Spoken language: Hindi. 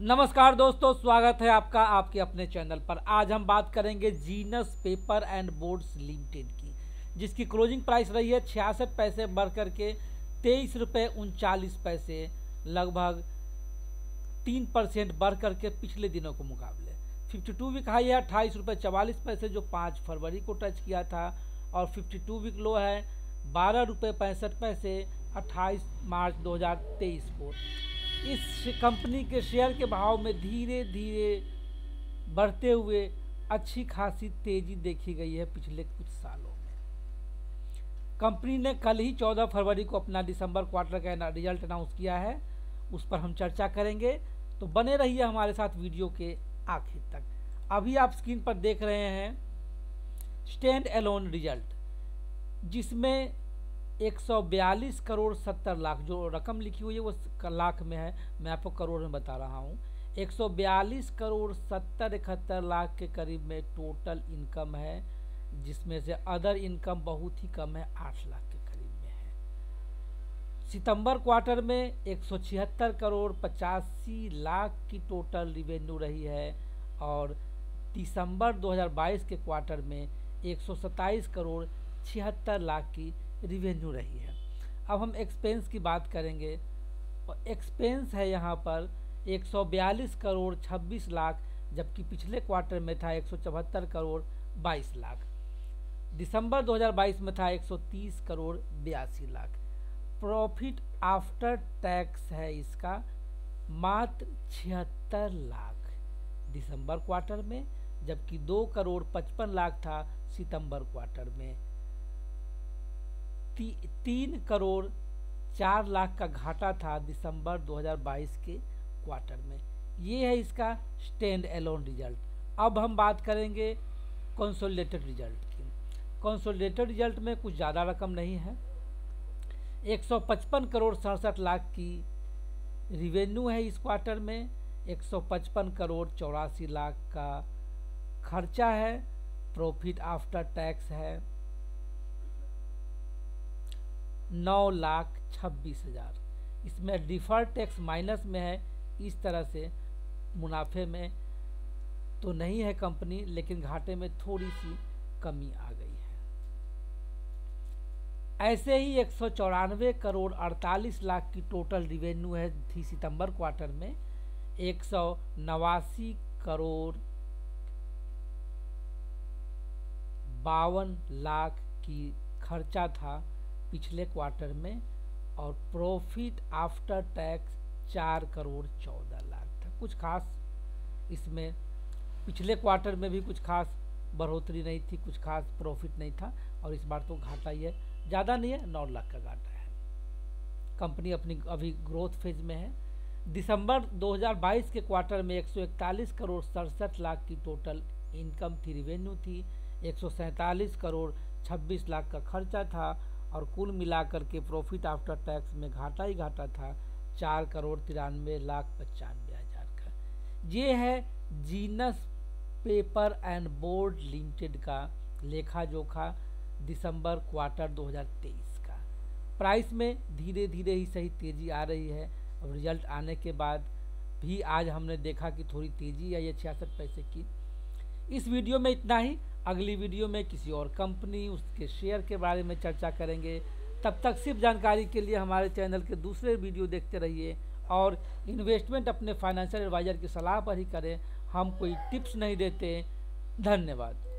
नमस्कार दोस्तों, स्वागत है आपका आपके अपने चैनल पर। आज हम बात करेंगे Genus paper and boards limited की, जिसकी क्लोजिंग प्राइस रही है छियासठ पैसे बढ़ करके तेईस रुपये उनचालीस पैसे, लगभग तीन परसेंट बढ़ करके पिछले दिनों के मुकाबले। 52 वीक हाई है, अट्ठाईस रुपये चवालीस पैसे जो पाँच फरवरी को टच किया था, और 52 वीक लो है, बारह रुपये पैंसठ पैसे, अट्ठाईस मार्च 2023 को। इस कंपनी के शेयर के भाव में धीरे धीरे बढ़ते हुए अच्छी खासी तेज़ी देखी गई है पिछले कुछ सालों में। कंपनी ने कल ही 14 फरवरी को अपना दिसंबर क्वार्टर का रिज़ल्ट अनाउंस किया है। उस पर हम चर्चा करेंगे। तो बने रहिए हमारे साथ वीडियो के आखिर तक। अभी आप स्क्रीन पर देख रहे हैं स्टैंड एलोन रिज़ल्ट जिसमें 142 करोड़ 70 लाख, जो रकम लिखी हुई है, वो लाख में है। मैं आपको करोड़ में बता रहा हूँ। 142 करोड़ 70 इकहत्तर लाख के करीब में टोटल इनकम है, जिसमें से अदर इनकम बहुत ही कम है 8 लाख के करीब में है। सितंबर क्वार्टर में एक सौ छिहत्तर करोड़ पचासी लाख की टोटल रिवेन्यू रही है और दिसंबर 2022 के क्वार्टर में एक सौ सताईस करोड़ छिहत्तर लाख की रिवेन्यू रही है। अब हम एक्सपेंस की बात करेंगे। और एक्सपेंस है यहाँ पर 142 करोड़ 26 लाख, जबकि पिछले क्वार्टर में था एक सौ चौहत्तर करोड़ 22 लाख। दिसंबर 2022 में था 130 करोड़ बयासी लाख। प्रॉफिट आफ्टर टैक्स है इसका, मात्र छिहत्तर लाख दिसंबर क्वार्टर में, जबकि दो करोड़ पचपन लाख था सितंबर क्वार्टर में। ती, तीन करोड़ चार लाख का घाटा था दिसंबर 2022 के क्वार्टर में। ये है इसका स्टैंड एलोन रिज़ल्ट। अब हम बात करेंगे कंसोलिडेटेड रिज़ल्ट की। कंसोलिडेटेड रिज़ल्ट में कुछ ज़्यादा रकम नहीं है। 155 करोड़ सड़सठ लाख की रिवेन्यू है इस क्वार्टर में। 155 करोड़ चौरासी लाख का खर्चा है। प्रॉफिट आफ्टर टैक्स है। नौ लाख छब्बीस हज़ार। इसमें डिफ़ॉल्ट टैक्स माइनस में है, इस तरह से मुनाफे में तो नहीं है कंपनी लेकिन घाटे में थोड़ी सी कमी आ गई है। ऐसे ही एक सौ चौरानवे करोड़ अड़तालीस लाख की टोटल रिवेन्यू है थी सितंबर क्वार्टर में। एक सौ नवासी करोड़ बावन लाख की खर्चा था पिछले क्वार्टर में और प्रॉफिट आफ्टर टैक्स चार करोड़ चौदह लाख था। कुछ खास इसमें पिछले क्वार्टर में भी कुछ खास बढ़ोतरी नहीं थी, कुछ खास प्रॉफिट नहीं था और इस बार तो घाटा ही है। ज़्यादा नहीं है, नौ लाख का घाटा है। कंपनी अपनी, अभी ग्रोथ फ़ेज़ में है। दिसंबर 2022 के क्वार्टर में 141 करोड़ सड़सठ लाख की टोटल इनकम थी रिवेन्यू थी। एक सौ सैंतालीस करोड़ 26 लाख का खर्चा था। और कुल मिलाकर के प्रॉफिट आफ्टर टैक्स में घाटा ही घाटा था, चार करोड़ तिरानवे लाख पचानवे हज़ार का। ये है Genus paper and board limited का लेखा जोखा दिसंबर क्वार्टर 2023 का। प्राइस में धीरे धीरे ही सही तेज़ी आ रही है। और रिज़ल्ट आने के बाद भी आज हमने देखा कि थोड़ी तेज़ी आई है छियासठ पैसे की। इस वीडियो में इतना ही। अगली वीडियो में किसी और कंपनी, उसके शेयर के बारे में चर्चा करेंगे। तब तक सिर्फ़ जानकारी के लिए हमारे चैनल के दूसरे वीडियो देखते रहिए और इन्वेस्टमेंट अपने फाइनेंशियल एडवाइज़र की सलाह पर ही करें। हम कोई टिप्स नहीं देते। धन्यवाद।